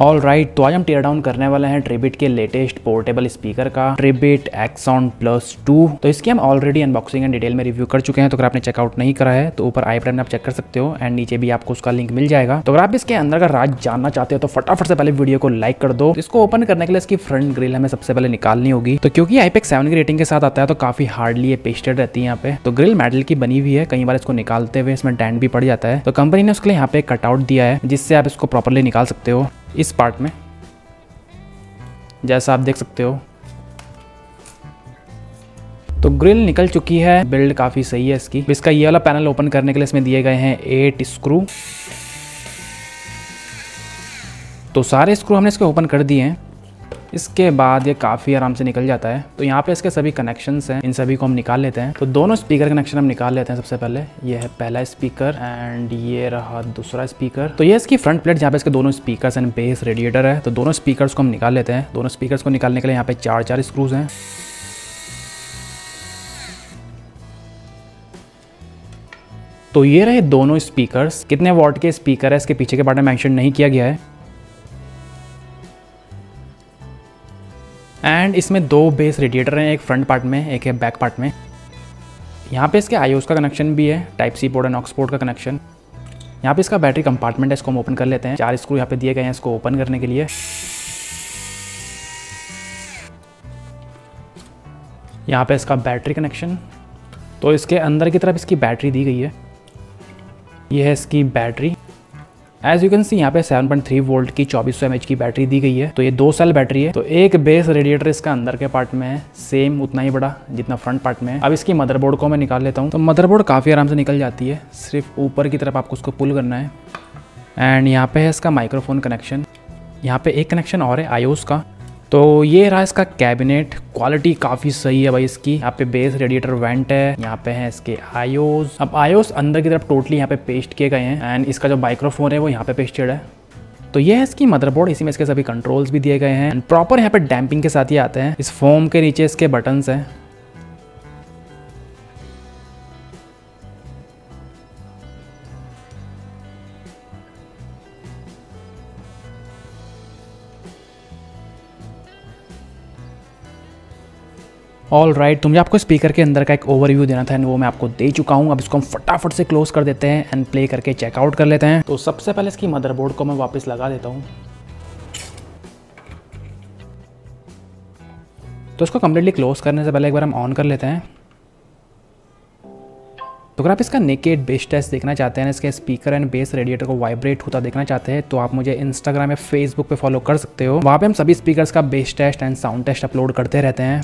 All right तो आज हम टेयर डाउन करने वाले हैं ट्रिबिट के लेटेस्ट पोर्टेबल स्पीकर का ट्रिबिट एक्सॉन प्लस टू तो इसकी हम ऑलरेडी अनबॉक्सिंग एंड डिटेल में रिव्यू कर चुके हैं तो अगर आपने चेकआउट नहीं करा है तो ऊपर आई में आप चेक कर सकते हो एंड नीचे भी आपको उसका लिंक मिल जाएगा। तो अगर आप इसके अंदर का राज जानना चाहते हो तो फटाफट से पहले वीडियो को लाइक कर दो। इसको ओपन करने के लिए इसकी फ्रंट ग्रिल हमें सबसे पहले निकालनी होगी। तो क्योंकि आईपेक सेवन की रेटिंग के साथ आता है तो काफ़ी हार्डली ये पेस्टेड रहती है यहाँ पे। तो ग्रिल मेटल की बनी हुई है, कई बार इसको निकालते हुए इसमें डैंड भी पड़ जाता है। तो कंपनी ने उसके लिए यहाँ पे कटआउट दिया है, जिससे आप इसको प्रॉपरली निकाल सकते हो। इस पार्ट में। जैसा आप देख सकते हो। तो ग्रिल निकल चुकी है। बिल्ड काफ़ी सही है इसकी। इसका ये वाला पैनल ओपन करने के लिए इसमें दिए गए हैं एट स्क्रू तो सारे स्क्रू हमने इसके ओपन कर दिए हैं। इसके बाद ये काफ़ी आराम से निकल जाता है। तो यहाँ पे इसके सभी कनेक्शंस हैं, इन सभी को हम निकाल लेते हैं। तो दोनों स्पीकर कनेक्शन हम निकाल लेते हैं सबसे पहले। ये है पहला स्पीकर एंड ये रहा दूसरा स्पीकर तो ये इसकी फ्रंट प्लेट जहाँ पे इसके दोनों स्पीकर एंड बेस रेडिएटर है। तो दोनों स्पीकर को हम निकाल लेते हैं। दोनों स्पीकर को निकालने के लिए यहाँ पे चार चार स्क्रूज हैं। तो ये रहे दोनों स्पीकर्स कितने वॉट के स्पीकर है, इसके पीछे के बारे में मेंशन नहीं किया गया है। एंड इसमें दो बेस रेडिएटर हैं, एक फ्रंट पार्ट में, एक है बैक पार्ट में। यहाँ पे इसके आईओस का कनेक्शन भी है type C port and aux port का कनेक्शन यहाँ पे इसका बैटरी कंपार्टमेंट है, इसको हम ओपन कर लेते हैं। चार स्क्रू यहाँ पे दिए गए हैं इसको ओपन करने के लिए। यहाँ पे इसका बैटरी कनेक्शन तो इसके अंदर की तरफ़ इसकी बैटरी दी गई है। ये है इसकी battery as you can see यहाँ पे 7.3 वोल्ट की 2400 सौ की बैटरी दी गई है। तो ये दो साल बैटरी है। तो एक बेस रेडिएटर इसका अंदर के पार्ट में है। सेम उतना ही बड़ा जितना फ्रंट पार्ट में है। अब इसकी मदरबोर्ड को मैं निकाल लेता हूँ। तो मदरबोर्ड काफ़ी आराम से निकल जाती है। सिर्फ़ ऊपर की तरफ़ आपको उसको पुल करना है। एंड यहाँ पे है इसका माइक्रोफोन कनेक्शन यहाँ पे एक कनेक्शन और है आयोस का। तो ये रहा इसका कैबिनेट क्वालिटी काफ़ी सही है भाई इसकी. यहाँ पे बेस रेडिएटर वेंट है. यहाँ पे है इसके आयोस अब आयोस अंदर की तरफ़ टोटली यहाँ पे पेस्ट किए गए हैं. एंड इसका जो माइक्रोफोन है वो यहाँ पे पेस्टेड है. तो ये है इसकी मदरबोर्ड इसी में इसके सभी कंट्रोल्स भी दिए गए हैं. एंड प्रॉपर यहाँ पे डैम्पिंग के साथ ही आते हैं. इस फोम के नीचे इसके बटन्स हैं. ऑल राइट तो मुझे आपको स्पीकर के अंदर का एक ओवरव्यू देना था एंड वो मैं आपको दे चुका हूँ। अब इसको हम फटाफट से क्लोज कर देते हैं एंड प्ले करके चेकआउट कर लेते हैं। तो सबसे पहले इसकी मदरबोर्ड को मैं वापस लगा देता हूँ। तो इसको कम्प्लीटली क्लोज करने से पहले एक बार हम ऑन कर लेते हैं। तो अगर आप इसका नेकेड बेस टेस्ट देखना चाहते हैं इसके स्पीकर एंड बेस रेडिएटर को वाइब्रेट होता देखना चाहते हैं तो आप मुझे इंस्टाग्राम या फेसबुक पे फॉलो कर सकते हो। वहाँ पे हम सभी स्पीकर्स का bass test and sound test upload करते रहते हैं।